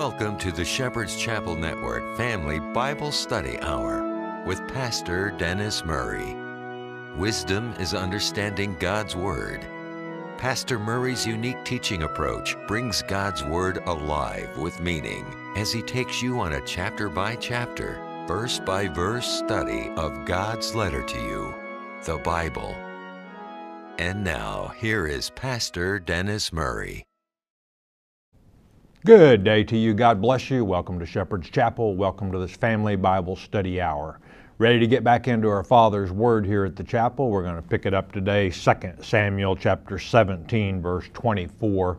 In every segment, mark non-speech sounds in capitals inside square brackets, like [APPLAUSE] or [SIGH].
Welcome to the Shepherd's Chapel Network Family Bible Study Hour with Pastor Dennis Murray. Wisdom is understanding God's Word. Pastor Murray's unique teaching approach brings God's Word alive with meaning as he takes you on a chapter by chapter, verse by verse study of God's letter to you, the Bible. And now, here is Pastor Dennis Murray. Good day to you. God bless you. Welcome to Shepherd's Chapel. Welcome to this Family Bible Study Hour. Ready to get back into our Father's Word here at the chapel. We're going to pick it up today, 2 Samuel chapter 17, verse 24.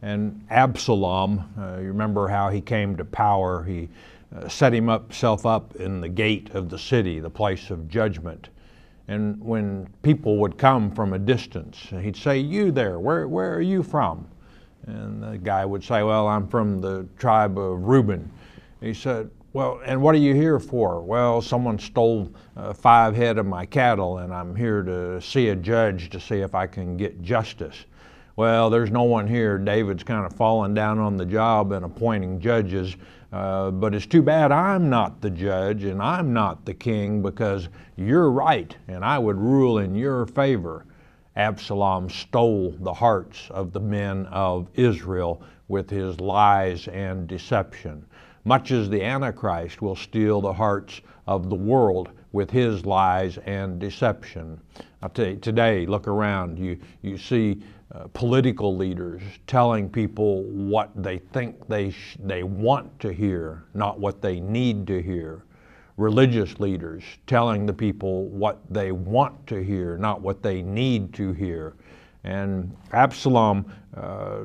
And Absalom, uh, you remember how he came to power. He uh, set himself up in the gate of the city, the place of judgment. And when people would come from a distance, he'd say, You there, where, where are you from? And the guy would say, Well, I'm from the tribe of Reuben. He said, Well, and what are you here for? Well, someone stole uh, five head of my cattle, and I'm here to see a judge to see if I can get justice. Well, there's no one here. David's kind of falling down on the job and appointing judges. Uh, but it's too bad I'm not the judge and I'm not the king because you're right and I would rule in your favor. Absalom stole the hearts of the men of Israel with his lies and deception, much as the Antichrist will steal the hearts of the world with his lies and deception. You, today, look around, you, you see uh, political leaders telling people what they think they, they want to hear, not what they need to hear religious leaders telling the people what they want to hear, not what they need to hear. And Absalom, uh,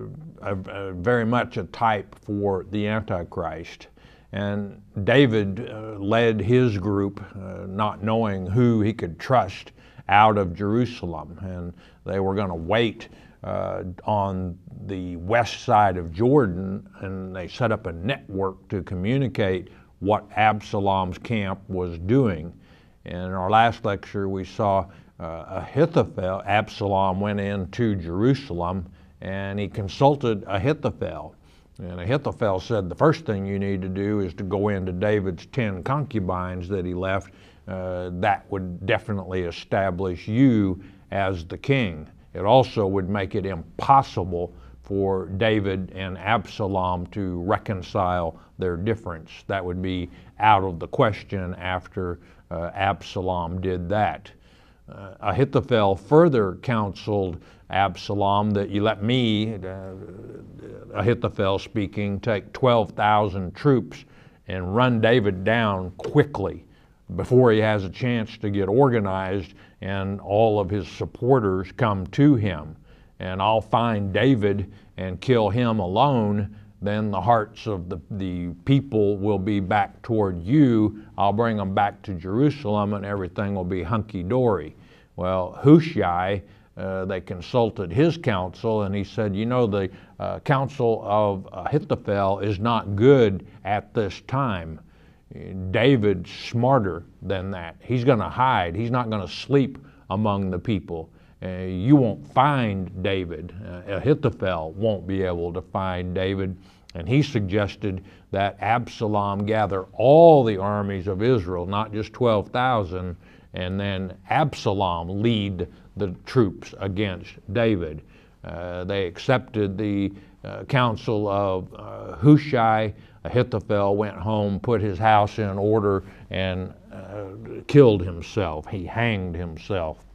very much a type for the Antichrist. And David uh, led his group, uh, not knowing who he could trust, out of Jerusalem. And they were going to wait uh, on the west side of Jordan, and they set up a network to communicate what Absalom's camp was doing. And In our last lecture, we saw uh, Ahithophel. Absalom went into Jerusalem and he consulted Ahithophel. And Ahithophel said the first thing you need to do is to go into David's 10 concubines that he left. Uh, that would definitely establish you as the king. It also would make it impossible for David and Absalom to reconcile their difference. That would be out of the question after uh, Absalom did that. Uh, Ahithophel further counseled Absalom that you let me, uh, Ahithophel speaking, take 12,000 troops and run David down quickly before he has a chance to get organized and all of his supporters come to him and I'll find David and kill him alone, then the hearts of the, the people will be back toward you. I'll bring them back to Jerusalem and everything will be hunky dory. Well, Hushai, uh, they consulted his counsel and he said, You know, the uh, counsel of Ahithophel is not good at this time. David's smarter than that. He's going to hide, he's not going to sleep among the people. Uh, you won't find David. Uh, Ahithophel won't be able to find David. And he suggested that Absalom gather all the armies of Israel, not just 12,000, and then Absalom lead the troops against David. Uh, they accepted the uh, counsel of uh, Hushai. Ahithophel went home, put his house in order, and uh, killed himself. He hanged himself.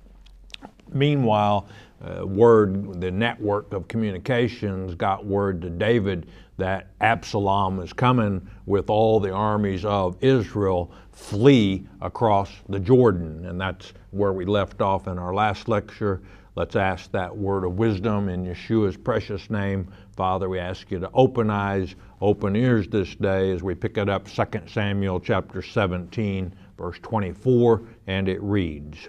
Meanwhile, uh, word, the network of communications got word to David that Absalom is coming with all the armies of Israel, flee across the Jordan. And that's where we left off in our last lecture. Let's ask that word of wisdom in Yeshua's precious name. Father, we ask you to open eyes, open ears this day as we pick it up 2 Samuel chapter 17, verse 24, and it reads.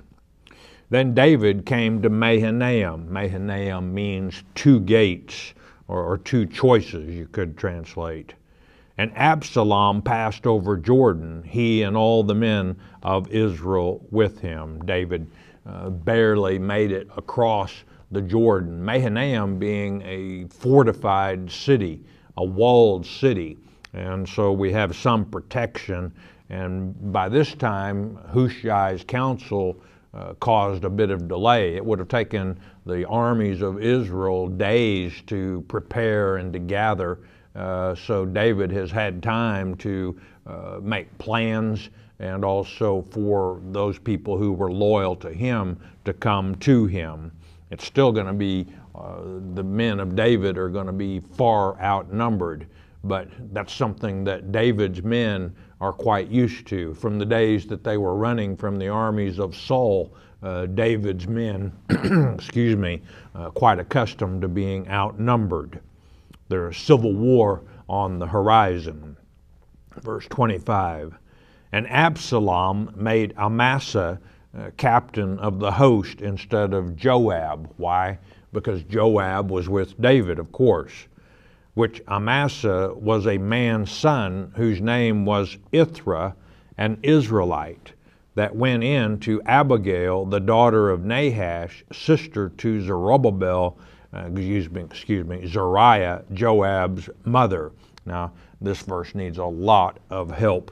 Then David came to Mahanaim. Mahanaim means two gates or, or two choices, you could translate. And Absalom passed over Jordan, he and all the men of Israel with him. David uh, barely made it across the Jordan. Mahanaim being a fortified city, a walled city. And so we have some protection. And by this time, Hushai's counsel uh, caused a bit of delay. It would have taken the armies of Israel days to prepare and to gather. Uh, so David has had time to uh, make plans and also for those people who were loyal to him to come to him. It's still going to be, uh, the men of David are going to be far outnumbered, but that's something that David's men are quite used to. From the days that they were running from the armies of Saul, uh, David's men, [CLEARS THROAT] excuse me, uh, quite accustomed to being outnumbered. There's civil war on the horizon. Verse 25. And Absalom made Amasa uh, captain of the host instead of Joab. Why? Because Joab was with David, of course. Which Amasa was a man's son whose name was Ithra, an Israelite, that went in to Abigail, the daughter of Nahash, sister to Zerubbabel, uh, excuse me, excuse me, Zeruiah, Joab's mother. Now, this verse needs a lot of help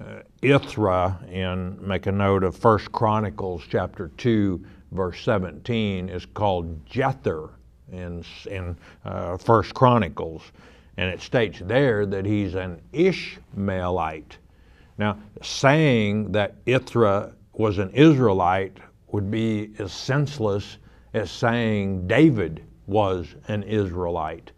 uh, Ithra, and make a note of First Chronicles chapter 2, verse 17, is called Jether in, in uh, First Chronicles. And it states there that he's an Ishmaelite. Now, saying that Ithra was an Israelite would be as senseless as saying David was an Israelite.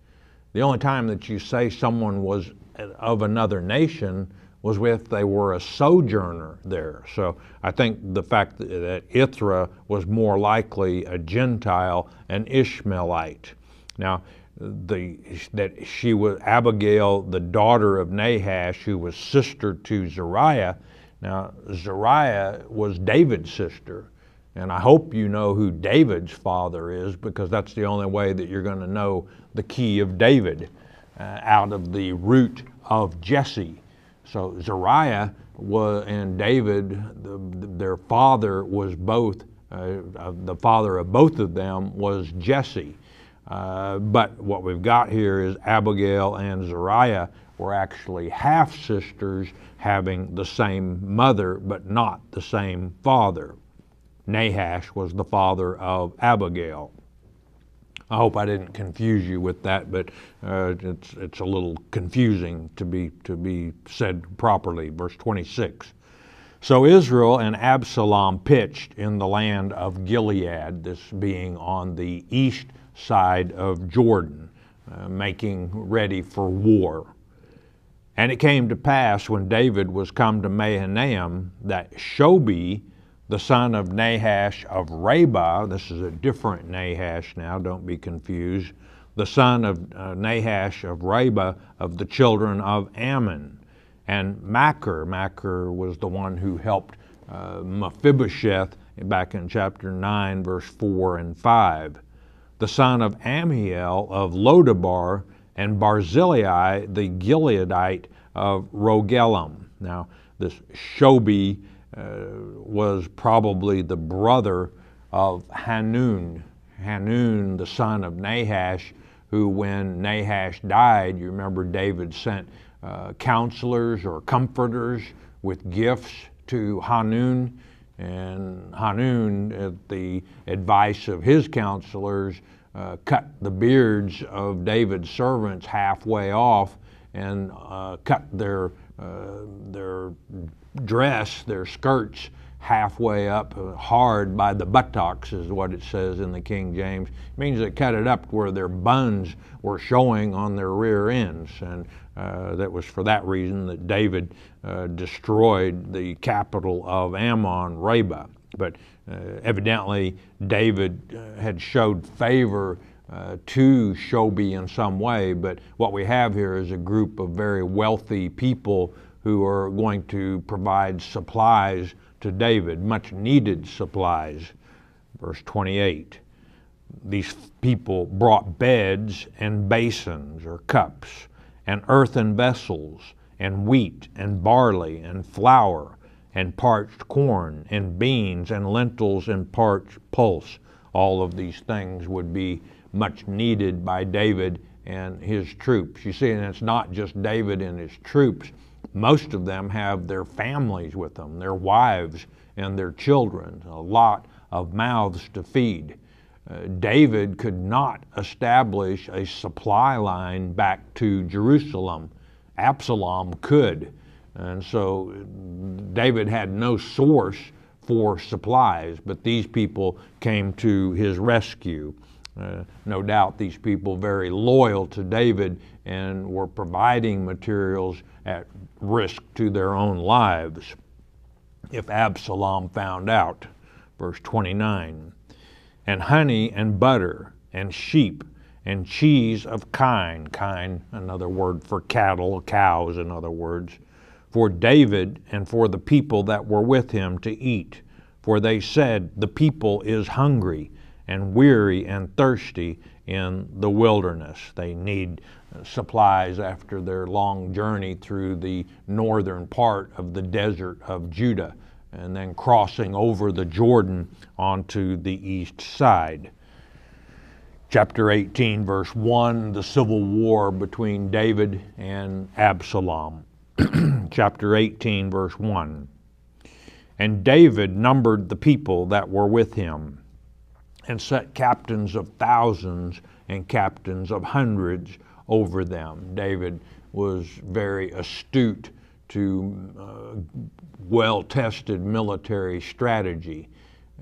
The only time that you say someone was of another nation was with they were a sojourner there. So I think the fact that Ithra was more likely a Gentile, an Ishmaelite. Now, the, that she was Abigail, the daughter of Nahash, who was sister to Zeruiah. Now, Zeruiah was David's sister. And I hope you know who David's father is because that's the only way that you're going to know the key of David uh, out of the root of Jesse. So Zeruiah was, and David, the, their father was both, uh, the father of both of them was Jesse. Uh, but what we've got here is Abigail and Zeruiah were actually half sisters having the same mother but not the same father. Nahash was the father of Abigail. I hope I didn't confuse you with that, but uh, it's, it's a little confusing to be, to be said properly. Verse 26. So Israel and Absalom pitched in the land of Gilead, this being on the east side of Jordan, uh, making ready for war. And it came to pass when David was come to Mahanaim that Shobi, the son of Nahash of Rabbah, this is a different Nahash now, don't be confused, the son of uh, Nahash of Rabbah of the children of Ammon. And Machir, Machir was the one who helped uh, Mephibosheth back in chapter 9, verse 4 and 5. The son of Ammiel of Lodebar, and Barzillai the Gileadite of Rogelim. Now, this Shobi was probably the brother of Hanun. Hanun, the son of Nahash, who, when Nahash died, you remember David sent uh, counselors or comforters with gifts to Hanun. And Hanun, at the advice of his counselors, uh, cut the beards of David's servants halfway off and uh, cut their, uh, their dress, their skirts, halfway up hard by the buttocks, is what it says in the King James. It means they cut it up where their buns were showing on their rear ends. And uh, that was for that reason that David uh, destroyed the capital of Ammon, Rabbah. But uh, evidently, David uh, had showed favor uh, to Shobi in some way, but what we have here is a group of very wealthy people who are going to provide supplies to David, much needed supplies. Verse 28 These people brought beds and basins or cups, and earthen vessels, and wheat and barley and flour, and parched corn, and beans and lentils and parched pulse. All of these things would be much needed by David and his troops. You see, and it's not just David and his troops. Most of them have their families with them, their wives and their children, a lot of mouths to feed. Uh, David could not establish a supply line back to Jerusalem. Absalom could. And so David had no source for supplies, but these people came to his rescue. Uh, no doubt these people very loyal to David and were providing materials at risk to their own lives if Absalom found out. Verse 29 And honey and butter and sheep and cheese of kine, kine, another word for cattle, cows, in other words, for David and for the people that were with him to eat. For they said, The people is hungry and weary and thirsty in the wilderness. They need uh, supplies after their long journey through the northern part of the desert of Judah and then crossing over the Jordan onto the east side. Chapter 18, verse 1, the civil war between David and Absalom. [CLEARS THROAT] Chapter 18, verse 1. And David numbered the people that were with him and set captains of thousands and captains of hundreds over them. David was very astute to uh, well tested military strategy.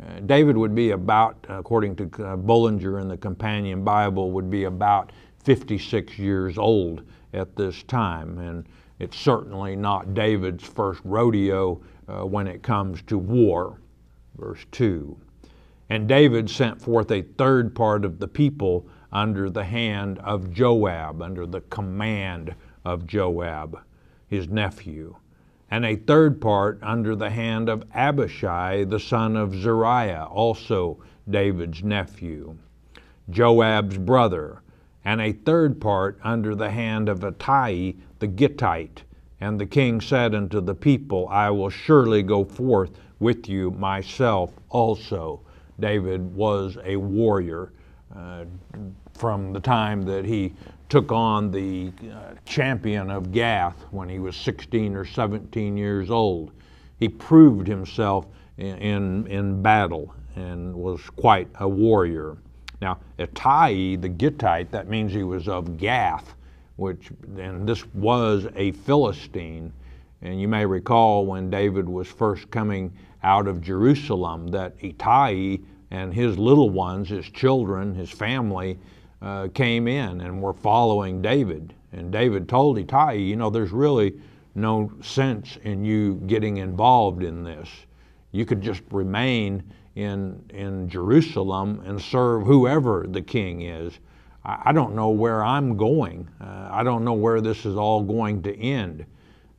Uh, David would be about, according to uh, Bullinger in the Companion Bible, would be about 56 years old at this time. And it's certainly not David's first rodeo uh, when it comes to war. Verse 2. And David sent forth a third part of the people under the hand of Joab, under the command of Joab, his nephew, and a third part under the hand of Abishai, the son of Zeruiah, also David's nephew, Joab's brother, and a third part under the hand of Ittai the Gittite. And the king said unto the people, I will surely go forth with you myself also. David was a warrior uh, from the time that he took on the uh, champion of Gath when he was 16 or 17 years old. He proved himself in, in, in battle and was quite a warrior. Now, Ittai, the Gittite, that means he was of Gath, which, and this was a Philistine. And you may recall when David was first coming out of Jerusalem that Ittai and his little ones, his children, his family, uh, came in and were following David. And David told Ittai, you know, there's really no sense in you getting involved in this. You could just remain in, in Jerusalem and serve whoever the king is. I, I don't know where I'm going. Uh, I don't know where this is all going to end.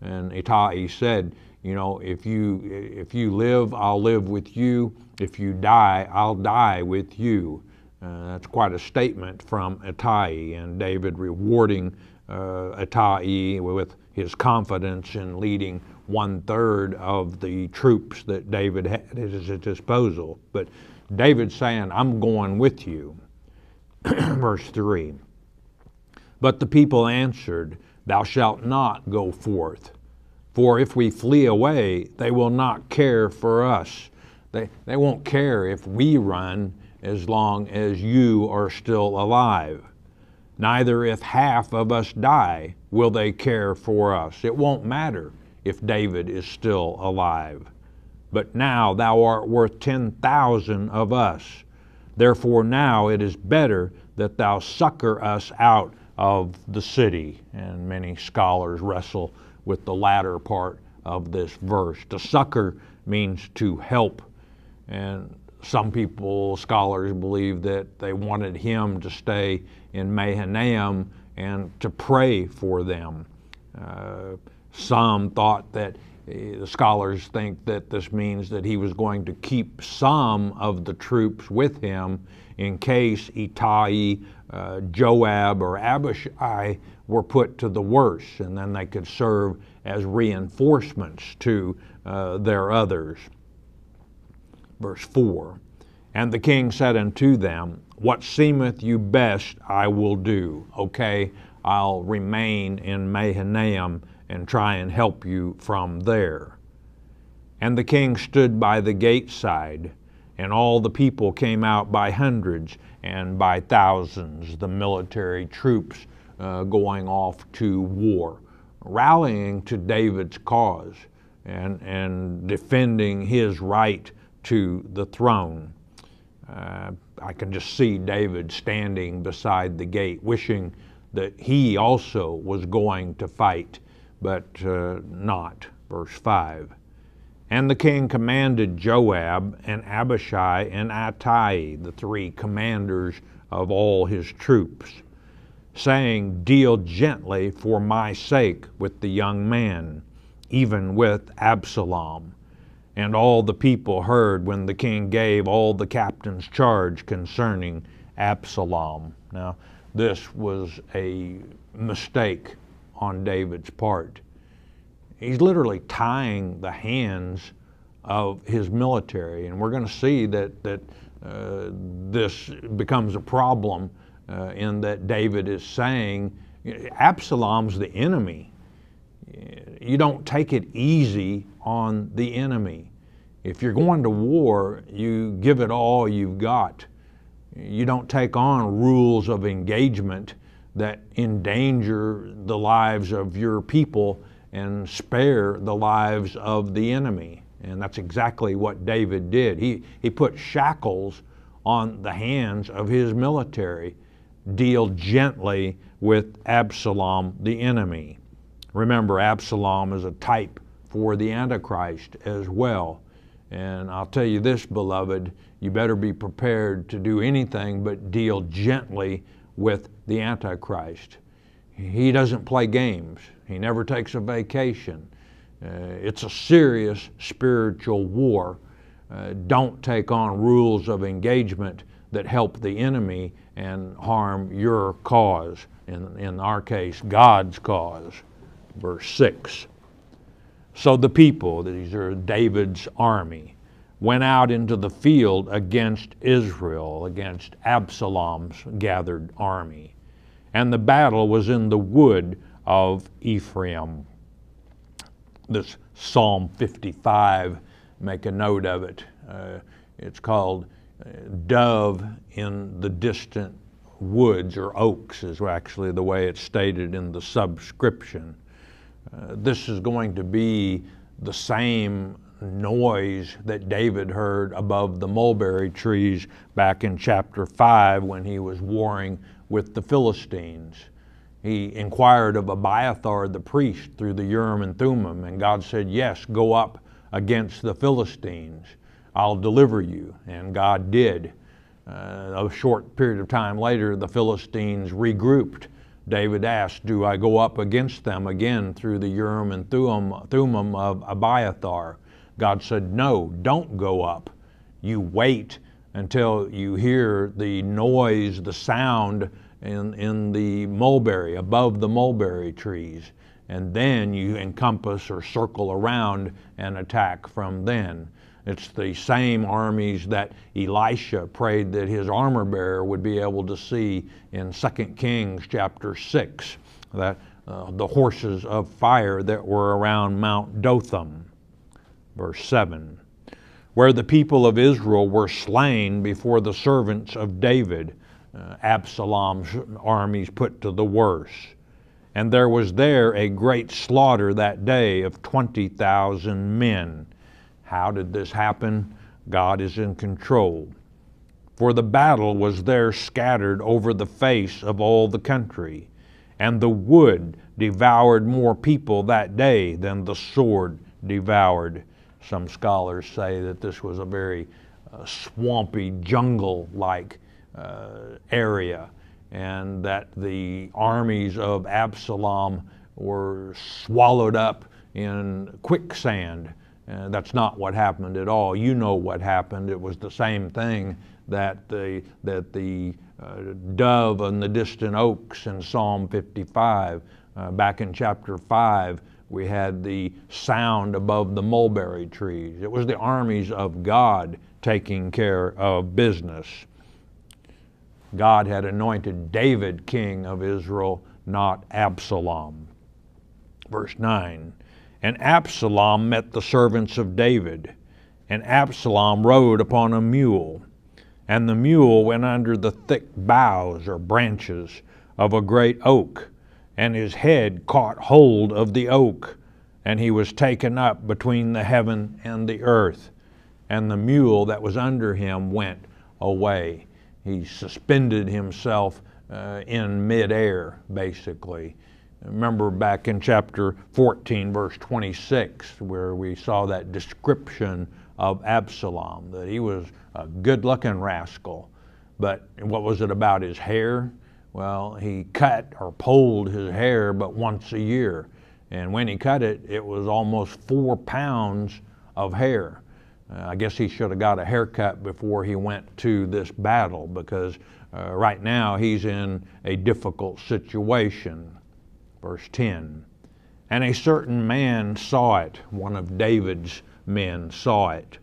And Ittai said, you know, if you, if you live, I'll live with you. If you die, I'll die with you. Uh, that's quite a statement from Ittai, and David rewarding uh, Ittai with his confidence in leading one third of the troops that David had at his disposal. But David saying, I'm going with you. [CLEARS THROAT] Verse 3 But the people answered, Thou shalt not go forth. For if we flee away, they will not care for us. They, they won't care if we run as long as you are still alive. Neither if half of us die will they care for us. It won't matter if David is still alive. But now thou art worth ten thousand of us. Therefore now it is better that thou succor us out of the city. And many scholars wrestle with the latter part of this verse. To succor means to help. And some people, scholars, believe that they wanted him to stay in Mahanaim and to pray for them. Uh, some thought that uh, the scholars think that this means that he was going to keep some of the troops with him in case Ittai, uh, Joab, or Abishai were put to the worst, and then they could serve as reinforcements to uh, their others verse 4. And the king said unto them, what seemeth you best I will do. Okay, I'll remain in Mahanaim and try and help you from there. And the king stood by the gate side, and all the people came out by hundreds and by thousands, the military troops uh, going off to war, rallying to David's cause and, and defending his right to the throne. Uh, I can just see David standing beside the gate, wishing that he also was going to fight, but uh, not. Verse 5. And the king commanded Joab and Abishai and Ittai, the three commanders of all his troops, saying, Deal gently for my sake with the young man, even with Absalom. And all the people heard when the king gave all the captains charge concerning Absalom. Now, this was a mistake on David's part. He's literally tying the hands of his military, and we're going to see that that uh, this becomes a problem uh, in that David is saying Absalom's the enemy. You don't take it easy on the enemy. If you're going to war, you give it all you've got. You don't take on rules of engagement that endanger the lives of your people and spare the lives of the enemy. And that's exactly what David did. He, he put shackles on the hands of his military, deal gently with Absalom, the enemy. Remember, Absalom is a type for the Antichrist as well. And I'll tell you this, beloved, you better be prepared to do anything but deal gently with the Antichrist. He doesn't play games, he never takes a vacation. Uh, it's a serious spiritual war. Uh, don't take on rules of engagement that help the enemy and harm your cause, in, in our case, God's cause. Verse 6. So the people, these are David's army, went out into the field against Israel, against Absalom's gathered army. And the battle was in the wood of Ephraim. This Psalm 55, make a note of it. Uh, it's called uh, Dove in the Distant Woods, or Oaks, is actually the way it's stated in the subscription. Uh, this is going to be the same noise that David heard above the mulberry trees back in chapter 5 when he was warring with the Philistines. He inquired of Abiathar the priest through the Urim and Thummim, and God said, Yes, go up against the Philistines. I'll deliver you. And God did. Uh, a short period of time later, the Philistines regrouped David asked, Do I go up against them again through the Urim and Thummim of Abiathar? God said, No, don't go up. You wait until you hear the noise, the sound in, in the mulberry, above the mulberry trees, and then you encompass or circle around and attack from then. It's the same armies that Elisha prayed that his armor bearer would be able to see in 2 Kings chapter 6, that uh, the horses of fire that were around Mount Dothan. Verse 7 Where the people of Israel were slain before the servants of David, uh, Absalom's armies put to the worse. And there was there a great slaughter that day of 20,000 men how did this happen? God is in control. For the battle was there scattered over the face of all the country, and the wood devoured more people that day than the sword devoured. Some scholars say that this was a very uh, swampy, jungle like area, and that the armies of Absalom were swallowed up in quicksand uh, that's not what happened at all. You know what happened. It was the same thing that the, that the uh, dove on the distant oaks in Psalm 55. Uh, back in chapter 5, we had the sound above the mulberry trees. It was the armies of God taking care of business. God had anointed David king of Israel, not Absalom. Verse 9 And Absalom met the servants of David, and Absalom rode upon a mule, and the mule went under the thick boughs or branches of a great oak, and his head caught hold of the oak, and he was taken up between the heaven and the earth, and the mule that was under him went away. He suspended himself uh, in midair, basically. Remember back in chapter 14, verse 26, where we saw that description of Absalom, that he was a good looking rascal. But what was it about his hair? Well, he cut or pulled his hair but once a year. And when he cut it, it was almost four pounds of hair. Uh, I guess he should have got a haircut before he went to this battle because uh, right now he's in a difficult situation. Verse 10 And a certain man saw it, one of David's men saw it,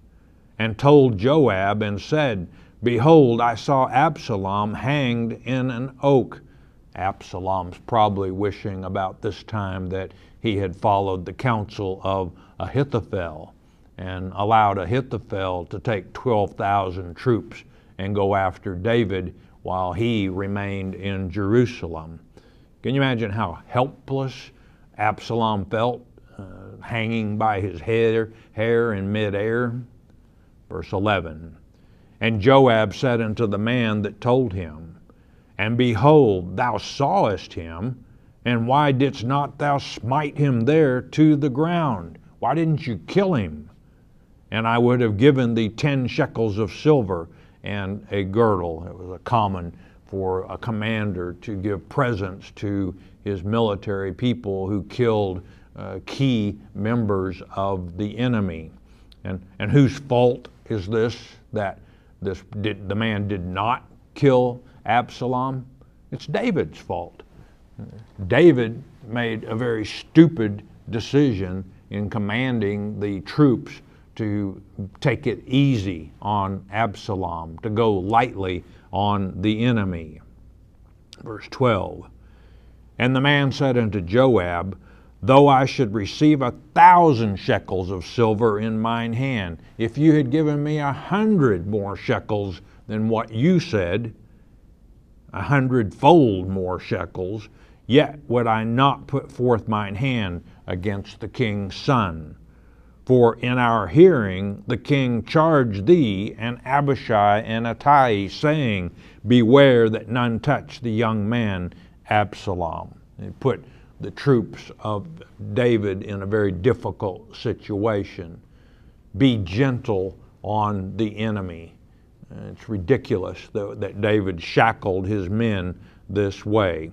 and told Joab and said, Behold, I saw Absalom hanged in an oak. Absalom's probably wishing about this time that he had followed the counsel of Ahithophel and allowed Ahithophel to take 12,000 troops and go after David while he remained in Jerusalem. Can you imagine how helpless Absalom felt uh, hanging by his hair, hair in midair? Verse 11 And Joab said unto the man that told him, And behold, thou sawest him, and why didst not thou smite him there to the ground? Why didn't you kill him? And I would have given thee ten shekels of silver and a girdle. It was a common for a commander to give presents to his military people who killed uh, key members of the enemy. And, and whose fault is this that this did, the man did not kill Absalom? It's David's fault. David made a very stupid decision in commanding the troops to take it easy on Absalom, to go lightly on the enemy. Verse 12 And the man said unto Joab, Though I should receive a thousand shekels of silver in mine hand, if you had given me a hundred more shekels than what you said, a hundredfold more shekels, yet would I not put forth mine hand against the king's son. For in our hearing the king charged thee and Abishai and Ittai, saying, Beware that none touch the young man Absalom. He put the troops of David in a very difficult situation. Be gentle on the enemy. It's ridiculous that David shackled his men this way.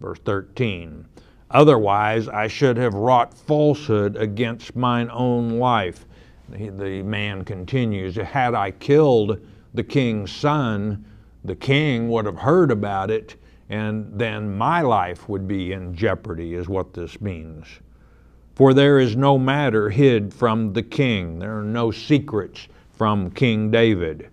Verse 13 Otherwise, I should have wrought falsehood against mine own life. The man continues, Had I killed the king's son, the king would have heard about it, and then my life would be in jeopardy, is what this means. For there is no matter hid from the king, there are no secrets from King David.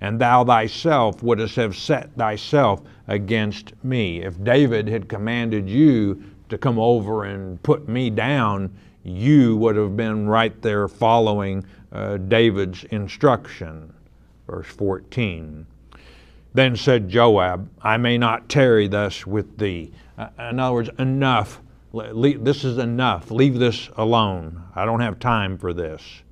And thou thyself wouldst have set thyself against me. If David had commanded you to come over and put me down, you would have been right there following uh, David's instruction. Verse 14. Then said Joab, I may not tarry thus with thee. Uh, in other words, enough. This is enough. Leave this alone. I don't have time for this.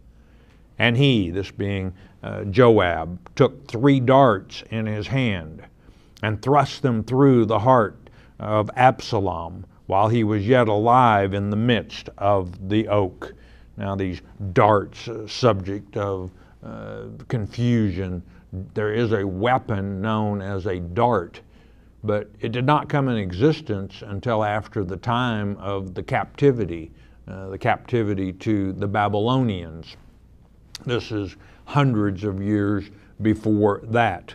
And he, this being uh, Joab, took three darts in his hand and thrust them through the heart of Absalom while he was yet alive in the midst of the oak. Now, these darts, uh, subject of uh, confusion, there is a weapon known as a dart, but it did not come in existence until after the time of the captivity, uh, the captivity to the Babylonians. This is hundreds of years before that.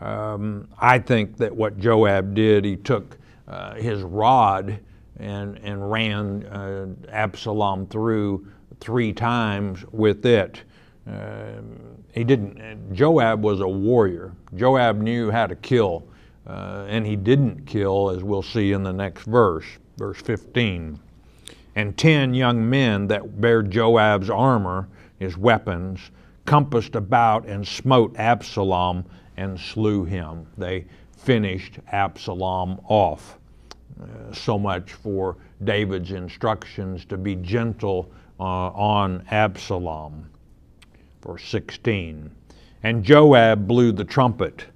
Um, I think that what Joab did, he took uh, his rod and, and ran uh, Absalom through three times with it. Uh, he didn't. Joab was a warrior. Joab knew how to kill, uh, and he didn't kill, as we'll see in the next verse, verse 15. And ten young men that bare Joab's armor, his weapons, compassed about and smote Absalom and slew him. They finished Absalom off. Uh, so much for David's instructions to be gentle uh, on Absalom. Verse 16 And Joab blew the trumpet,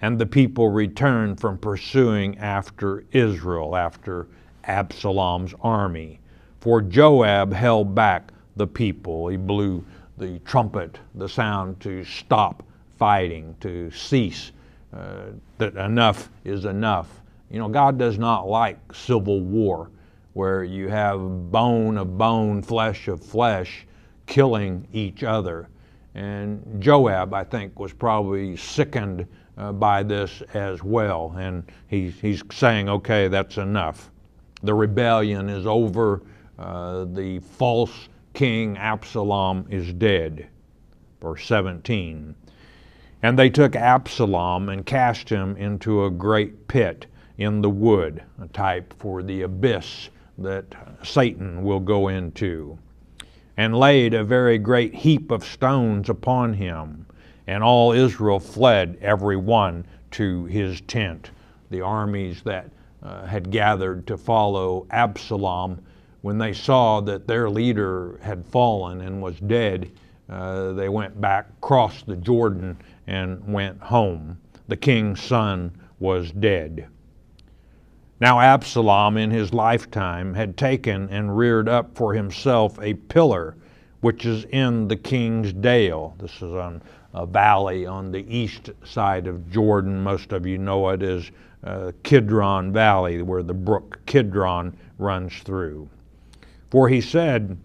and the people returned from pursuing after Israel, after Absalom's army. For Joab held back the people. He blew the trumpet, the sound to stop fighting, to cease, uh, that enough is enough. You know, God does not like civil war where you have bone of bone, flesh of flesh killing each other. And Joab, I think, was probably sickened uh, by this as well. And he's, he's saying, okay, that's enough. The rebellion is over. Uh, the false king Absalom is dead. Verse 17. And they took Absalom and cast him into a great pit in the wood, a type for the abyss that Satan will go into, and laid a very great heap of stones upon him. And all Israel fled, every one to his tent. The armies that uh, had gathered to follow Absalom, when they saw that their leader had fallen and was dead, uh, they went back, crossed the Jordan, and went home. The king's son was dead. Now Absalom in his lifetime had taken and reared up for himself a pillar which is in the king's dale. This is on a valley on the east side of Jordan. Most of you know it as uh, Kidron Valley, where the brook Kidron runs through. For he said,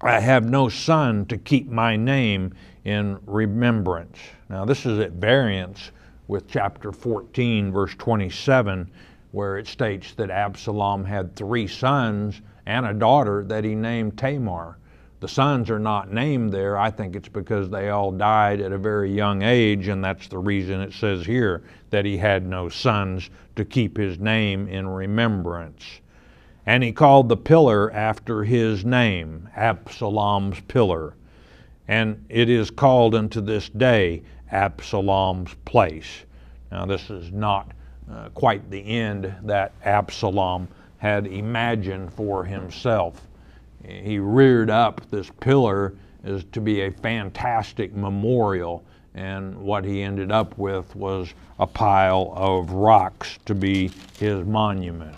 I have no son to keep my name in remembrance. Now, this is at variance with chapter 14, verse 27, where it states that Absalom had three sons and a daughter that he named Tamar. The sons are not named there. I think it's because they all died at a very young age, and that's the reason it says here that he had no sons to keep his name in remembrance. And he called the pillar after his name, Absalom's pillar. And it is called unto this day Absalom's place. Now, this is not uh, quite the end that Absalom had imagined for himself. He reared up this pillar as to be a fantastic memorial, and what he ended up with was a pile of rocks to be his monument.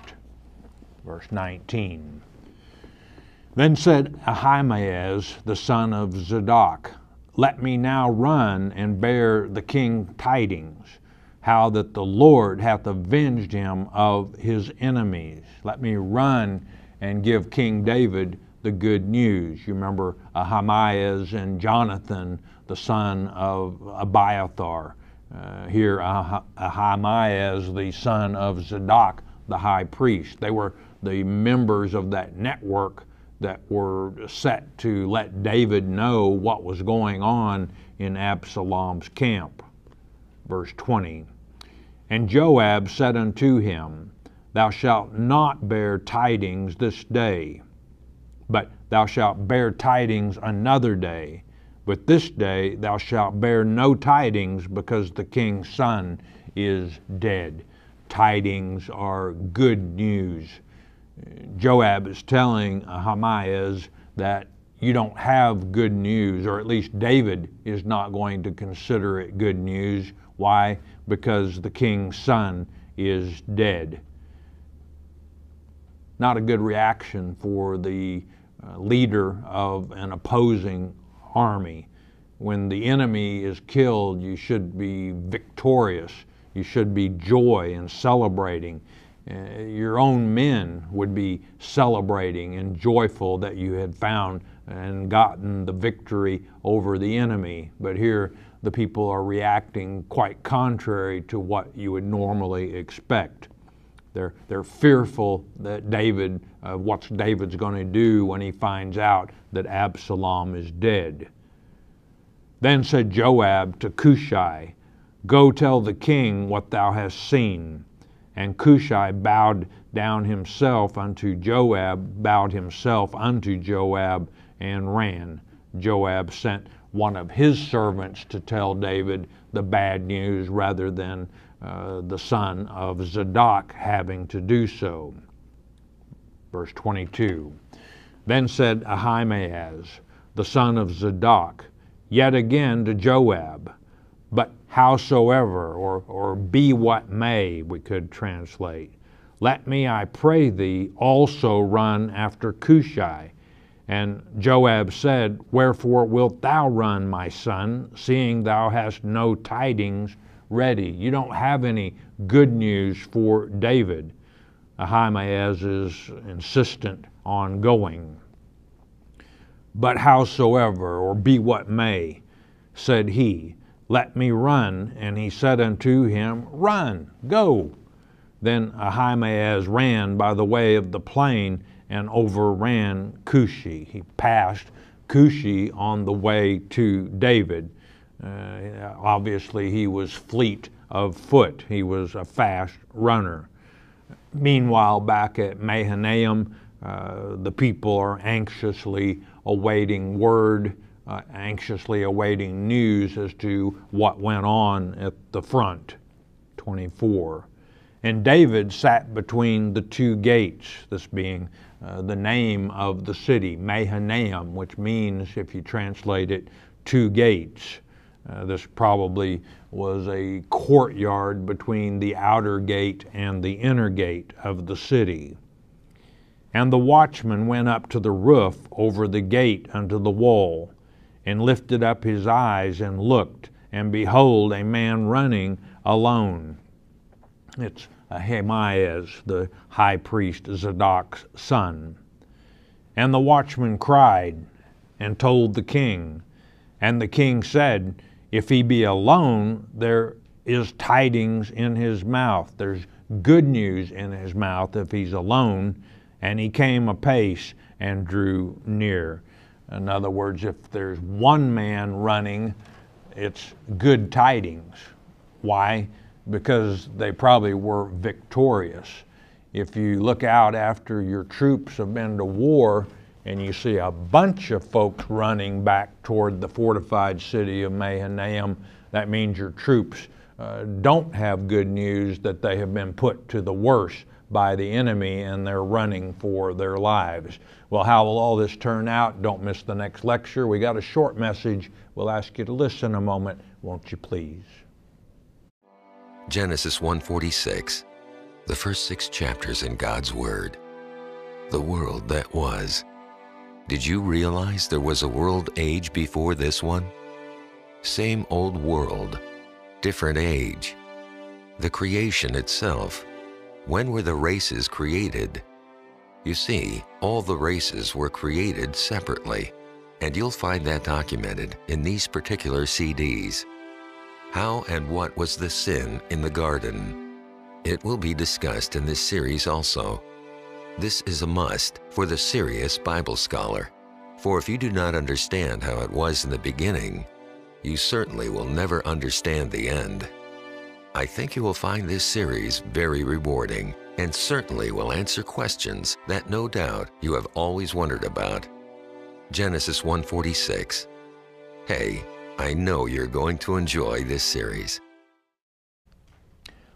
Verse 19. Then said Ahimaaz, the son of Zadok, Let me now run and bear the king tidings how that the Lord hath avenged him of his enemies. Let me run and give King David the good news. You remember Ahimaaz and Jonathan, the son of Abiathar. Uh, here, Ahimaaz, the son of Zadok, the high priest. They were the members of that network that were set to let David know what was going on in Absalom's camp. Verse 20 and Joab said unto him, Thou shalt not bear tidings this day, but thou shalt bear tidings another day. But this day thou shalt bear no tidings, because the king's son is dead. Tidings are good news. Joab is telling Ahimaaz that you don't have good news, or at least David is not going to consider it good news. Why? Because the king's son is dead. Not a good reaction for the uh, leader of an opposing army. When the enemy is killed, you should be victorious. You should be joy and celebrating. Uh, your own men would be celebrating and joyful that you had found and gotten the victory over the enemy. But here, the people are reacting quite contrary to what you would normally expect. They're, they're fearful that David, uh, what David's going to do when he finds out that Absalom is dead. Then said Joab to Cushi, Go tell the king what thou hast seen. And Cushi bowed down himself unto Joab, bowed himself unto Joab, and ran. Joab sent one of his servants to tell David the bad news rather than uh, the son of Zadok having to do so. Verse 22 Then said Ahimaaz, the son of Zadok, yet again to Joab, but howsoever, or, or be what may, we could translate. Let me, I pray thee, also run after Cushi. And Joab said, Wherefore wilt thou run, my son, seeing thou hast no tidings ready? You don't have any good news for David. Ahimaaz is insistent on going. But howsoever, or be what may, said he, let me run. And he said unto him, Run, go. Then Ahimaaz ran by the way of the plain and overran Cushi. He passed Cushi on the way to David. Uh, obviously, he was fleet of foot, he was a fast runner. Meanwhile, back at Mahanaim, uh, the people are anxiously awaiting word uh, anxiously awaiting news as to what went on at the front. 24. And David sat between the two gates, this being uh, the name of the city, Mahanaim, which means, if you translate it, two gates. Uh, this probably was a courtyard between the outer gate and the inner gate of the city. And the watchman went up to the roof over the gate unto the wall and lifted up his eyes and looked, and behold, a man running alone. It's Ahimaaz, the high priest Zadok's son. And the watchman cried and told the king. And the king said, If he be alone, there is tidings in his mouth. There's good news in his mouth if he's alone. And he came apace and drew near. In other words, if there's one man running, it's good tidings. Why? Because they probably were victorious. If you look out after your troops have been to war and you see a bunch of folks running back toward the fortified city of Mahanaim, that means your troops uh, don't have good news that they have been put to the worst by the enemy and they're running for their lives. Well, how will all this turn out? Don't miss the next lecture. We got a short message. We'll ask you to listen a moment, won't you please? Genesis 1:46. The first 6 chapters in God's word. The world that was. Did you realize there was a world age before this one? Same old world, different age. The creation itself when were the races created? You see, all the races were created separately, and you'll find that documented in these particular CDs. How and what was the sin in the garden? It will be discussed in this series also. This is a must for the serious Bible scholar, for if you do not understand how it was in the beginning, you certainly will never understand the end. I think you will find this series very rewarding and certainly will answer questions that no doubt you have always wondered about. Genesis 1:46. Hey, I know you're going to enjoy this series.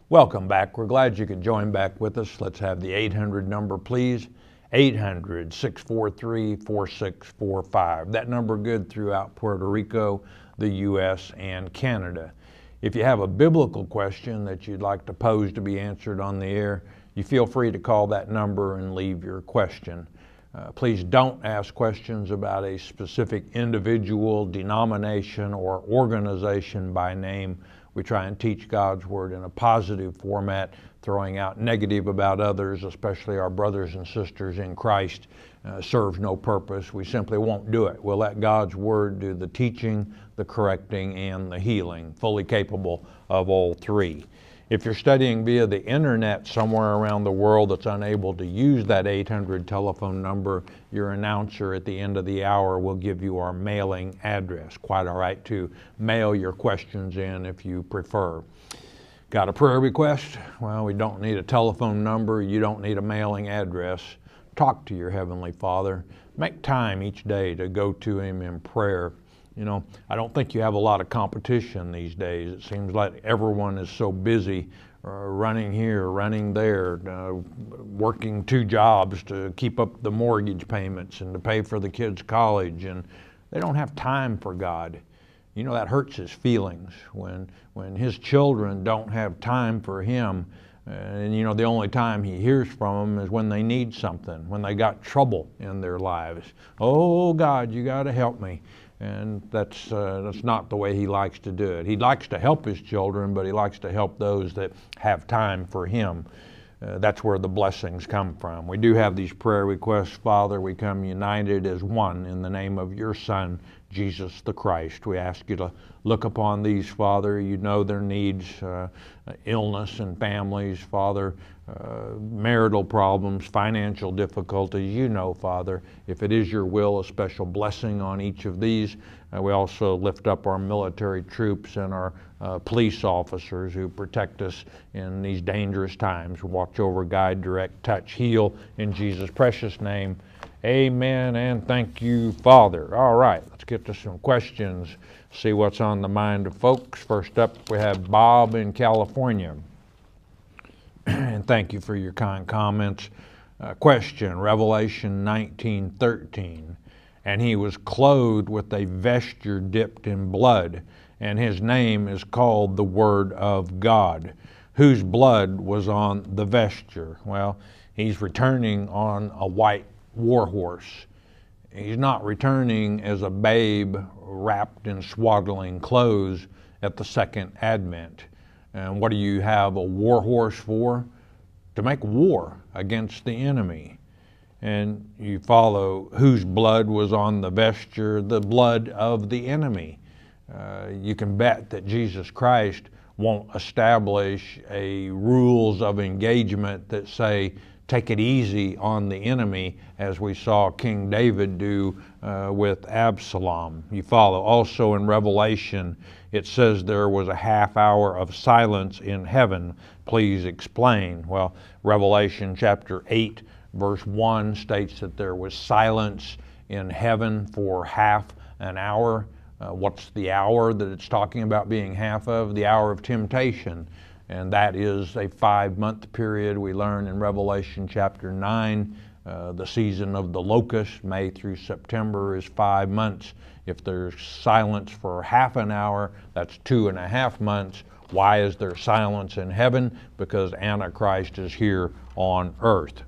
Welcome back. We're glad you could join back with us. Let's have the 800 number, please. 800 643 4645. That number good throughout Puerto Rico, the U.S., and Canada. If you have a biblical question that you'd like to pose to be answered on the air, you feel free to call that number and leave your question. Uh, please don't ask questions about a specific individual, denomination, or organization by name. We try and teach God's Word in a positive format, throwing out negative about others, especially our brothers and sisters in Christ, uh, serves no purpose. We simply won't do it. We'll let God's Word do the teaching, the correcting, and the healing, fully capable of all three. If you're studying via the internet somewhere around the world that's unable to use that 800 telephone number, your announcer at the end of the hour will give you our mailing address. Quite all right to mail your questions in if you prefer. Got a prayer request? Well, we don't need a telephone number, you don't need a mailing address. Talk to your Heavenly Father. Make time each day to go to Him in prayer. You know, I don't think you have a lot of competition these days. It seems like everyone is so busy uh, running here, running there, uh, working two jobs to keep up the mortgage payments and to pay for the kids' college, and they don't have time for God. You know, that hurts his feelings when, when his children don't have time for him. And you know, the only time he hears from them is when they need something, when they got trouble in their lives. Oh, God, you got to help me and that's uh, that's not the way he likes to do it. He likes to help his children, but he likes to help those that have time for him. Uh, that's where the blessings come from. We do have these prayer requests, Father. We come united as one in the name of your Son, Jesus the Christ. We ask you to look upon these, Father. You know their needs, uh, illness and families, Father, uh, marital problems, financial difficulties. You know, Father, if it is your will, a special blessing on each of these. Uh, we also lift up our military troops and our uh, police officers who protect us in these dangerous times. Watch over, guide, direct, touch, heal in Jesus' precious name. Amen and thank you, Father. All right, let's get to some questions, see what's on the mind of folks. First up, we have Bob in California. [CLEARS THROAT] and thank you for your kind comments. Uh, question Revelation 19:13. And he was clothed with a vesture dipped in blood, and his name is called the Word of God. Whose blood was on the vesture? Well, he's returning on a white war horse. He's not returning as a babe wrapped in swaddling clothes at the second advent. And what do you have a war horse for? To make war against the enemy. And you follow whose blood was on the vesture, the blood of the enemy. Uh, you can bet that Jesus Christ won't establish a rules of engagement that say take it easy on the enemy, as we saw King David do uh, with Absalom. You follow. Also in Revelation, it says there was a half hour of silence in heaven. Please explain. Well, Revelation chapter 8, verse 1 states that there was silence in heaven for half an hour. Uh, what's the hour that it's talking about being half of? The hour of temptation and that is a five month period. We learn in Revelation chapter 9. Uh, the season of the locust, May through September, is five months. If there's silence for half an hour, that's two and a half months. Why is there silence in heaven? Because Antichrist is here on earth.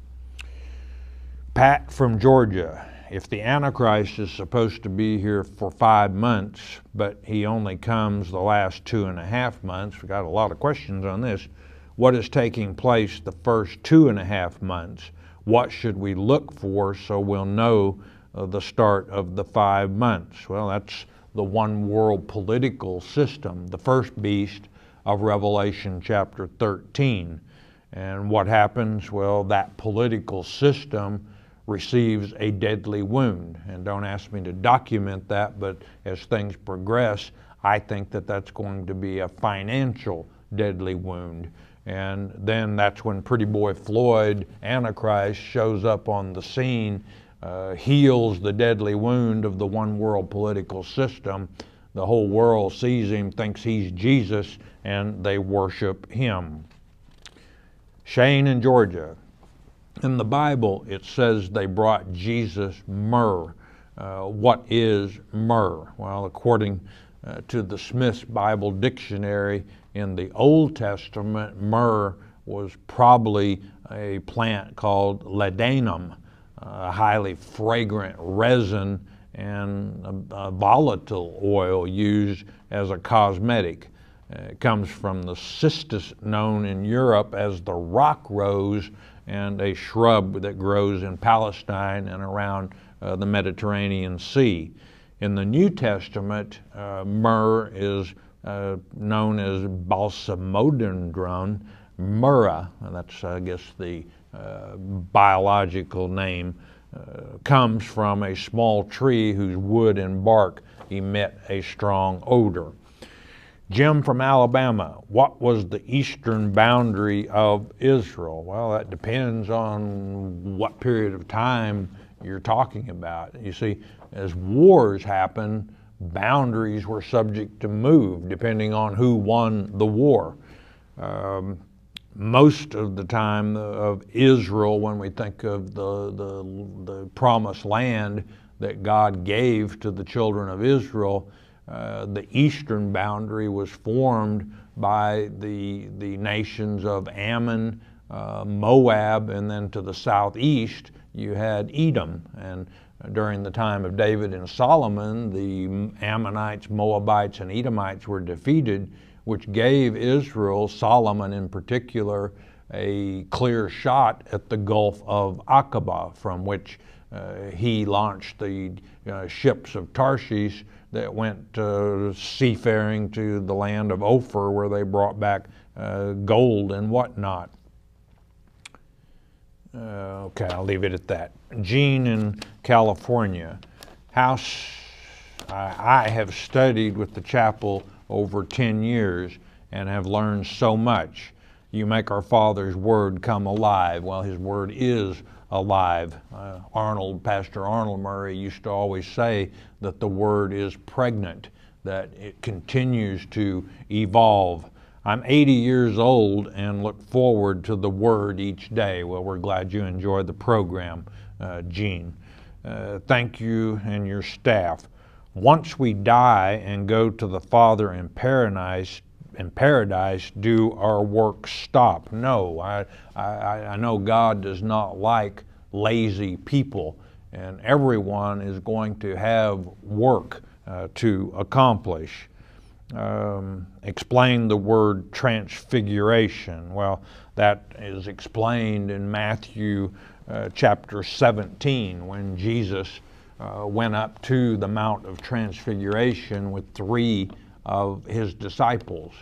Pat from Georgia if the Antichrist is supposed to be here for five months, but he only comes the last two and a half months, we got a lot of questions on this. What is taking place the first two and a half months? What should we look for so we'll know uh, the start of the five months? Well, that's the one world political system, the first beast of Revelation chapter 13. And what happens? Well, that political system receives a deadly wound. And don't ask me to document that, but as things progress, I think that that's going to be a financial deadly wound. And then that's when Pretty Boy Floyd, Antichrist, shows up on the scene, uh, heals the deadly wound of the one world political system. The whole world sees him, thinks he's Jesus, and they worship him. Shane in Georgia, in the Bible, it says they brought Jesus myrrh. Uh, what is myrrh? Well, according uh, to the Smith's Bible Dictionary, in the Old Testament, myrrh was probably a plant called ladanum, a highly fragrant resin and a, a volatile oil used as a cosmetic. It comes from the cistus known in Europe as the rock rose and a shrub that grows in Palestine and around uh, the Mediterranean Sea. In the New Testament, uh, myrrh is uh, known as balsamodendron and that's, I guess, the uh, biological name, uh, comes from a small tree whose wood and bark emit a strong odor. Jim from Alabama, what was the eastern boundary of Israel? Well, that depends on what period of time you're talking about. You see, as wars happen, boundaries were subject to move depending on who won the war. Um, most of the time of Israel, when we think of the, the, the promised land that God gave to the children of Israel, uh, the eastern boundary was formed by the, the nations of Ammon, uh, Moab, and then to the southeast you had Edom. And during the time of David and Solomon, the Ammonites, Moabites, and Edomites were defeated, which gave Israel, Solomon in particular, a clear shot at the Gulf of Aqaba, from which uh, he launched the uh, ships of Tarshish that went uh, seafaring to the land of Ophir where they brought back uh, gold and whatnot. Uh, okay, I'll leave it at that. Gene in California. House, I, I have studied with the chapel over 10 years and have learned so much. You make our Father's Word come alive. Well, His Word is alive. Uh, Arnold, Pastor Arnold Murray used to always say that the Word is pregnant, that it continues to evolve. I'm 80 years old and look forward to the Word each day. Well, we're glad you enjoyed the program, uh, Gene. Uh, thank you and your staff. Once we die and go to the Father in paradise, in paradise, do our work stop? No, I, I, I know God does not like lazy people, and everyone is going to have work uh, to accomplish. Um, explain the word transfiguration. Well, that is explained in Matthew uh, chapter 17 when Jesus uh, went up to the Mount of Transfiguration with three of his disciples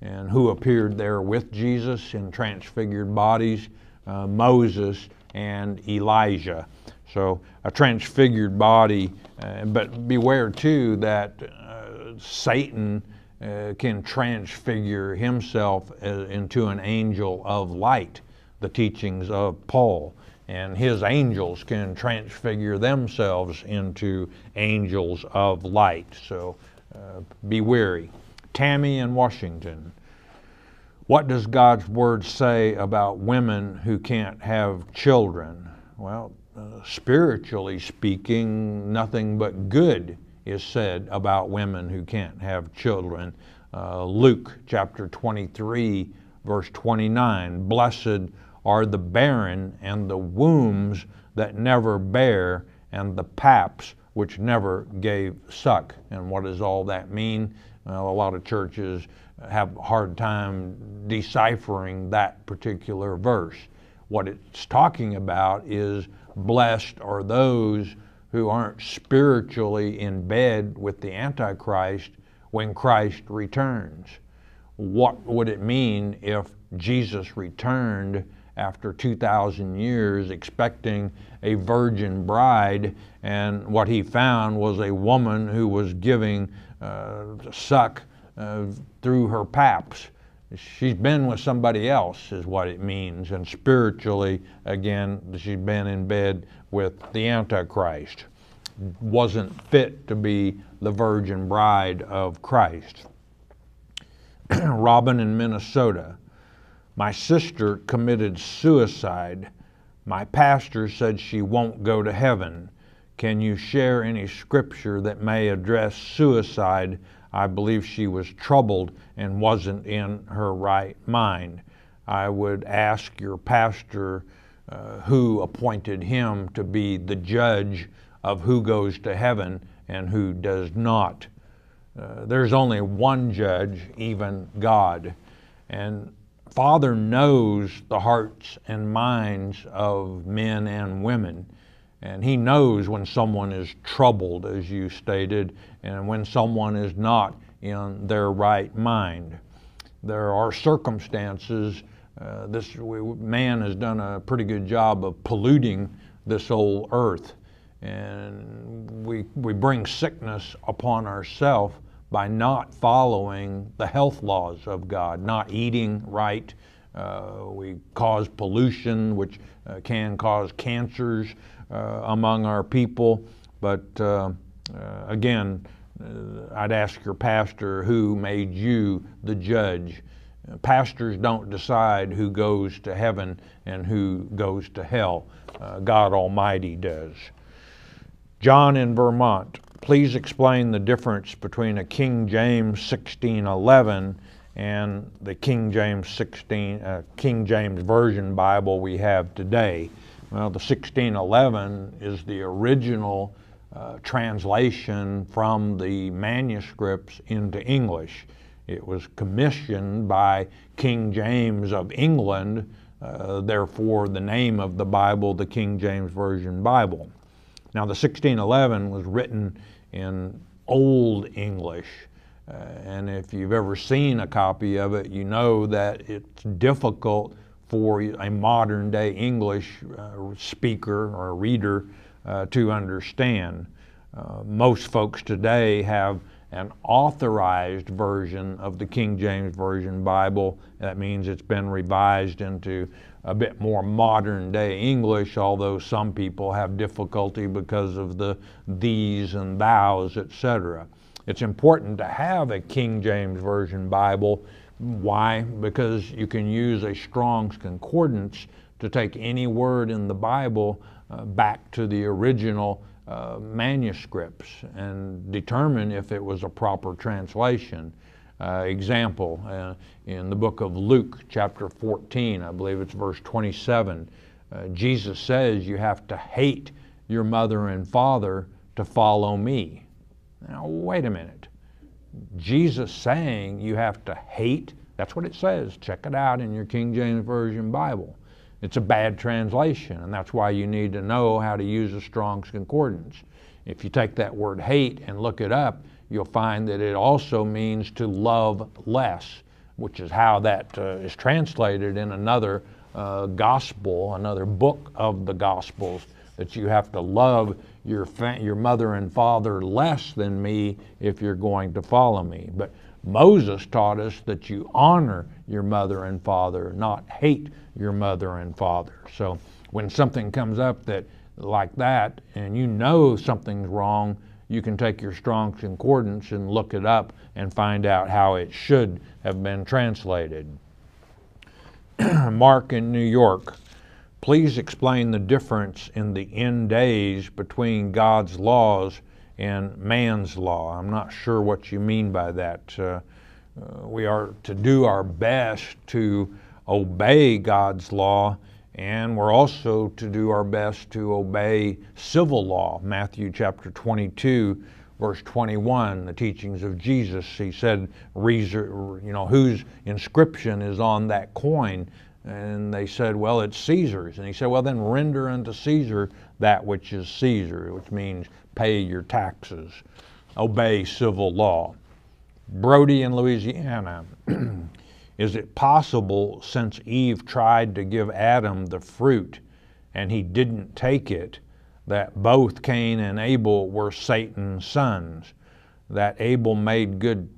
and who appeared there with Jesus in transfigured bodies uh, Moses and Elijah. So a transfigured body, uh, but beware too that uh, Satan uh, can transfigure himself uh, into an angel of light, the teachings of Paul. And his angels can transfigure themselves into angels of light. So be wary. Tammy in Washington. What does God's Word say about women who can't have children? Well, uh, spiritually speaking, nothing but good is said about women who can't have children. Uh, Luke chapter 23, verse 29 Blessed are the barren and the wombs that never bear, and the paps which never gave suck. And what does all that mean? Well, a lot of churches have a hard time deciphering that particular verse. What it's talking about is blessed are those who aren't spiritually in bed with the Antichrist when Christ returns. What would it mean if Jesus returned after 2,000 years expecting a virgin bride, and what he found was a woman who was giving uh, suck uh, through her paps. She's been with somebody else, is what it means. And spiritually, again, she's been in bed with the Antichrist. Wasn't fit to be the virgin bride of Christ. [CLEARS THROAT] Robin in Minnesota. My sister committed suicide. My pastor said she won't go to heaven. Can you share any scripture that may address suicide I believe she was troubled and wasn't in her right mind. I would ask your pastor uh, who appointed him to be the judge of who goes to heaven and who does not. Uh, there's only one judge, even God. And Father knows the hearts and minds of men and women. And he knows when someone is troubled, as you stated, and when someone is not in their right mind. There are circumstances. Uh, this we, man has done a pretty good job of polluting this old earth, and we we bring sickness upon ourselves by not following the health laws of God, not eating right. Uh, we cause pollution, which uh, can cause cancers among our people. But uh, uh, again, uh, I'd ask your pastor who made you the judge. Pastors don't decide who goes to heaven and who goes to hell. God Almighty does. John in Vermont please explain the difference between a King James 1611 and the King James 16 uh, King James Version Bible we have today. Well, the 1611 is the original uh, translation from the manuscripts into English. It was commissioned by King James of England, uh, therefore the name of the Bible, the King James Version Bible. Now, the 1611 was written in Old English. Uh, and if you've ever seen a copy of it, you know that it's difficult for a modern day English uh, speaker or reader uh, to understand. Uh, most folks today have an authorized version of the King James Version Bible. That means it's been revised into a bit more modern day English, although some people have difficulty because of the these and thous, etc. It's important to have a King James Version Bible. Why? Because you can use a Strong's Concordance to take any word in the Bible uh, back to the original uh, manuscripts and determine if it was a proper translation. Uh, example, uh, in the book of Luke, chapter 14, I believe it's verse 27, uh, Jesus says you have to hate your mother and father to follow me. Now, wait a minute. Jesus saying you have to hate, that's what it says. Check it out in your King James Version Bible. It's a bad translation, and that's why you need to know how to use a Strong's Concordance. If you take that word hate and look it up, you'll find that it also means to love less, which is how that uh, is translated in another uh, gospel, another book of the Gospels, that you have to love your, your mother and father less than me if you're going to follow me. But Moses taught us that you honor your mother and father, not hate your mother and father. So when something comes up that like that and you know something's wrong, you can take your Strong's Concordance and look it up and find out how it should have been translated. [CLEARS THROAT] Mark in New York, please explain the difference in the end days between God's laws and man's law. I'm not sure what you mean by that. Uh, uh, we are to do our best to obey God's law and we're also to do our best to obey civil law. Matthew chapter 22, verse 21, the teachings of Jesus. He said, you know, whose inscription is on that coin? And they said, well, it's Caesar's. And he said, well, then render unto Caesar that which is Caesar, which means pay your taxes, obey civil law. Brody in Louisiana. [CLEARS THROAT] Is it possible, since Eve tried to give Adam the fruit and he didn't take it, that both Cain and Abel were Satan's sons? That Abel made good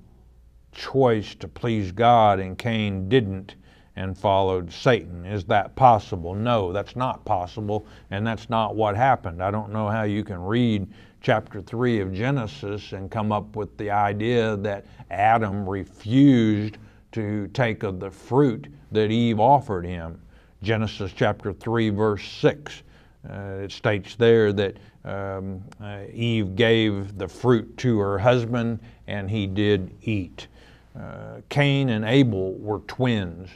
choice to please God and Cain didn't and followed Satan. Is that possible? No, that's not possible, and that's not what happened. I don't know how you can read chapter 3 of Genesis and come up with the idea that Adam refused to take of the fruit that Eve offered him. Genesis chapter 3, verse 6. Uh, it states there that um, uh, Eve gave the fruit to her husband and he did eat. Uh, Cain and Abel were twins.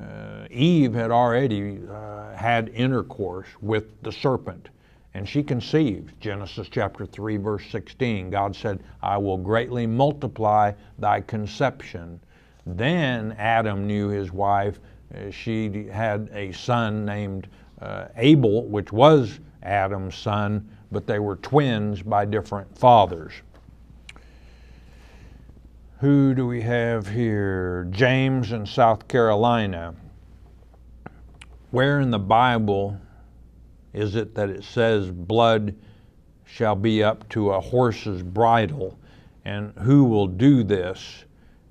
Uh, Eve had already uh, had intercourse with the serpent and she conceived. Genesis chapter 3, verse 16. God said, I will greatly multiply thy conception then Adam knew his wife. Uh, she had a son named uh, Abel, which was Adam's son, but they were twins by different fathers. Who do we have here? James in South Carolina. Where in the Bible is it that it says blood shall be up to a horse's bridle? And who will do this?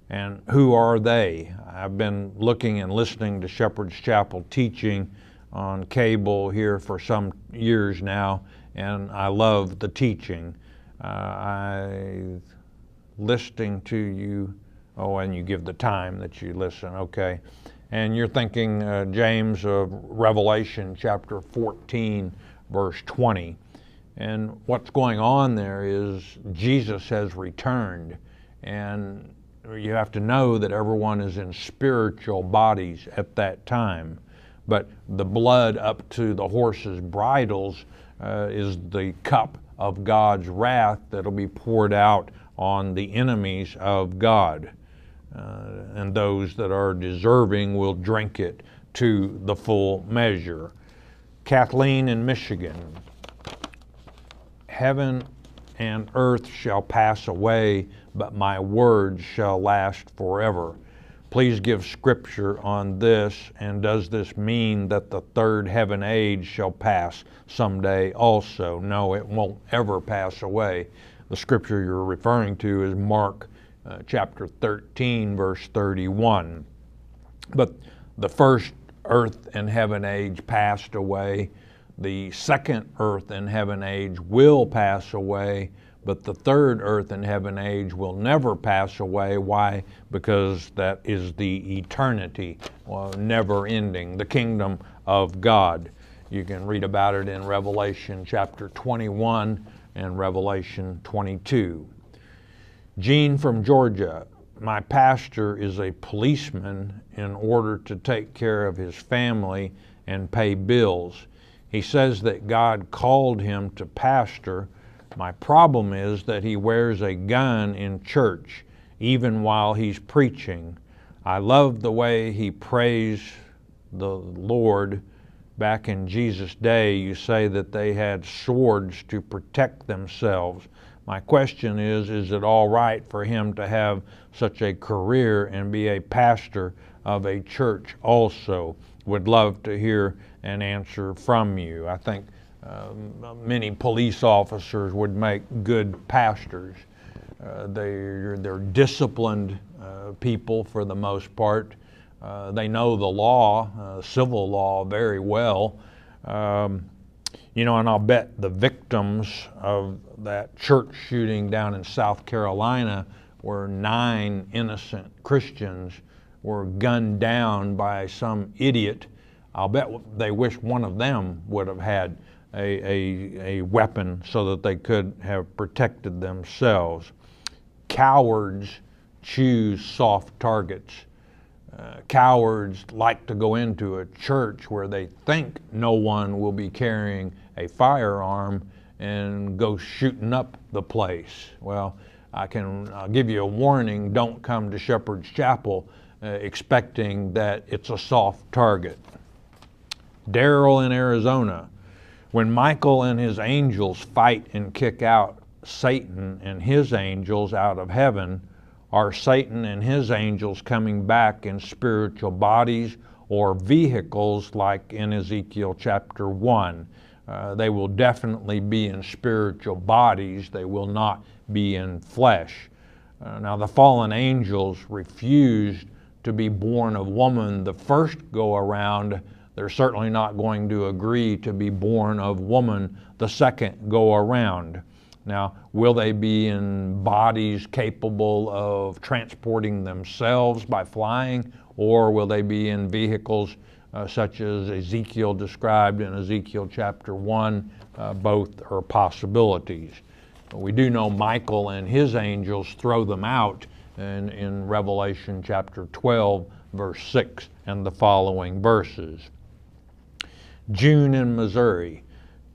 And who are they? I've been looking and listening to Shepherd's Chapel teaching on cable here for some years now, and I love the teaching. Uh, I listening to you. Oh, and you give the time that you listen. Okay, and you're thinking uh, James of Revelation chapter 14, verse 20. And what's going on there is Jesus has returned, and you have to know that everyone is in spiritual bodies at that time. But the blood up to the horses' bridles uh, is the cup of God's wrath that'll be poured out on the enemies of God. Uh, and those that are deserving will drink it to the full measure. Kathleen in Michigan. Heaven and earth shall pass away, but my words shall last forever. Please give scripture on this, and does this mean that the third heaven age shall pass someday also? No, it won't ever pass away. The scripture you're referring to is Mark uh, chapter 13, verse 31. But the first earth and heaven age passed away. The second earth and heaven age will pass away but the third earth and heaven age will never pass away. Why? Because that is the eternity, well, never ending, the kingdom of God. You can read about it in Revelation chapter 21 and Revelation 22. Gene from Georgia. My pastor is a policeman in order to take care of his family and pay bills. He says that God called him to pastor my problem is that he wears a gun in church, even while he's preaching. I love the way he prays the Lord. Back in Jesus' day, you say that they had swords to protect themselves. My question is Is it all right for him to have such a career and be a pastor of a church also? Would love to hear an answer from you. I think um, many police officers would make good pastors. Uh, they're, they're disciplined uh, people for the most part. Uh, they know the law, uh, civil law, very well. Um, you know, and I'll bet the victims of that church shooting down in South Carolina, where nine innocent Christians were gunned down by some idiot, I'll bet they wish one of them would have had a, a, a weapon so that they could have protected themselves. Cowards choose soft targets. Uh, cowards like to go into a church where they think no one will be carrying a firearm and go shooting up the place. Well, I can I'll give you a warning don't come to Shepherd's Chapel uh, expecting that it's a soft target. Daryl in Arizona when Michael and his angels fight and kick out Satan and his angels out of heaven, are Satan and his angels coming back in spiritual bodies or vehicles like in Ezekiel chapter 1? Uh, they will definitely be in spiritual bodies, they will not be in flesh. Uh, now, the fallen angels refused to be born of woman the first go around they're certainly not going to agree to be born of woman the second go around. Now, will they be in bodies capable of transporting themselves by flying, or will they be in vehicles uh, such as Ezekiel described in Ezekiel chapter 1? Uh, both are possibilities. We do know Michael and his angels throw them out in, in Revelation chapter 12, verse 6, and the following verses. June in Missouri.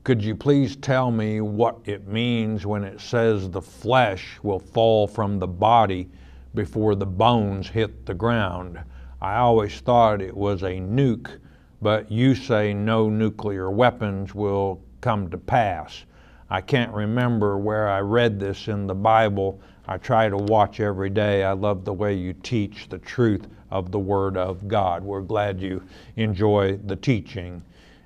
Could you please tell me what it means when it says the flesh will fall from the body before the bones hit the ground? I always thought it was a nuke, but you say no nuclear weapons will come to pass. I can't remember where I read this in the Bible. I try to watch every day. I love the way you teach the truth of the Word of God. We're glad you enjoy the teaching.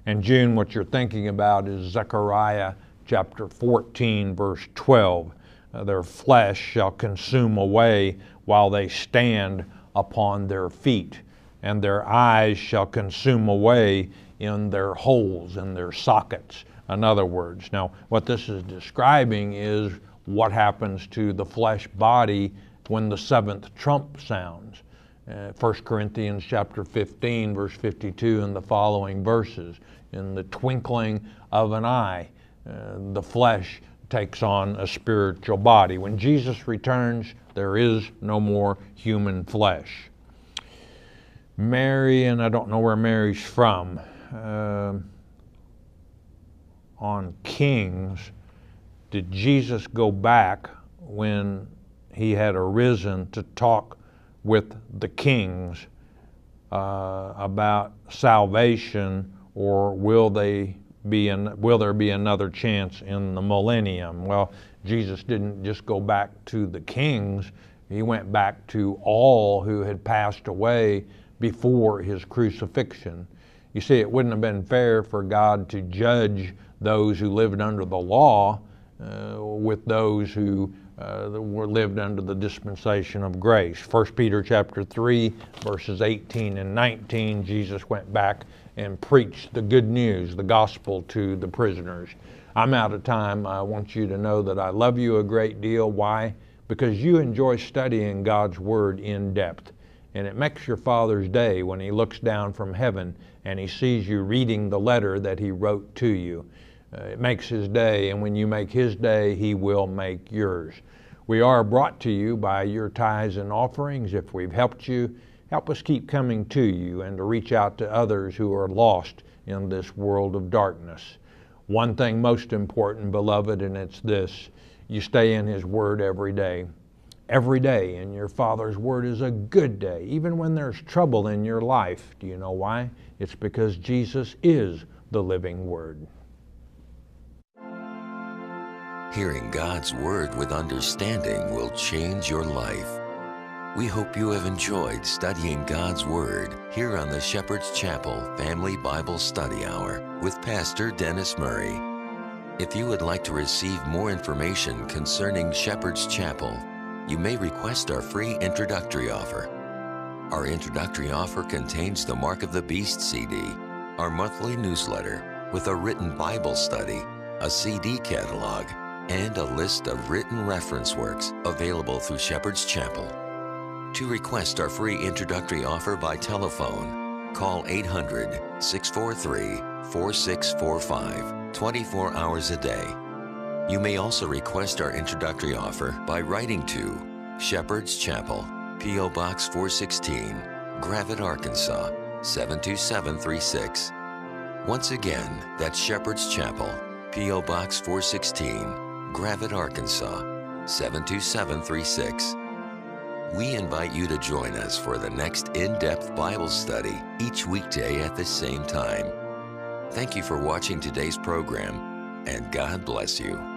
And June, what you're thinking about is Zechariah chapter 14, verse 12. Uh, their flesh shall consume away while they stand upon their feet, and their eyes shall consume away in their holes, in their sockets in other words. Now, what this is describing is what happens to the flesh body when the seventh trump sounds. Uh, 1 Corinthians chapter 15, verse 52, and the following verses. In the twinkling of an eye, uh, the flesh takes on a spiritual body. When Jesus returns, there is no more human flesh. Mary, and I don't know where Mary's from. Uh, on kings did Jesus go back when he had arisen to talk with the kings uh, about salvation, or will they be will there be another chance in the millennium? Well, Jesus didn't just go back to the kings; he went back to all who had passed away before his crucifixion. You see, it wouldn't have been fair for God to judge those who lived under the law uh, with those who uh, were lived under the dispensation of grace. 1 Peter chapter 3, verses 18 and 19, Jesus went back and preach the good news, the gospel to the prisoners. I'm out of time. I want you to know that I love you a great deal. Why? Because you enjoy studying God's Word in depth. And it makes your Father's day when He looks down from heaven and He sees you reading the letter that He wrote to you. Uh, it makes his day, and when you make his day, he will make yours. We are brought to you by your tithes and offerings. If we've helped you, help us keep coming to you and to reach out to others who are lost in this world of darkness. One thing most important, beloved, and it's this you stay in His Word every day. Every day in your Father's Word is a good day, even when there's trouble in your life. Do you know why? It's because Jesus is the living Word. Hearing God's Word with understanding will change your life. We hope you have enjoyed studying God's Word here on the Shepherd's Chapel Family Bible Study Hour with Pastor Dennis Murray. If you would like to receive more information concerning Shepherd's Chapel, you may request our free introductory offer. Our introductory offer contains the Mark of the Beast CD, our monthly newsletter with a written Bible study, a CD catalog, and a list of written reference works available through Shepherd's Chapel. To request our free introductory offer by telephone, call 800 643 4645 24 hours a day. You may also request our introductory offer by writing to Shepherd's Chapel, P.O. Box 416, Gravette, Arkansas 72736. Once again, that's Shepherd's Chapel, P.O. Box 416, Gravette, Arkansas 72736. We invite you to join us for the next in depth Bible study each weekday at the same time. Thank you for watching today's program, and God bless you.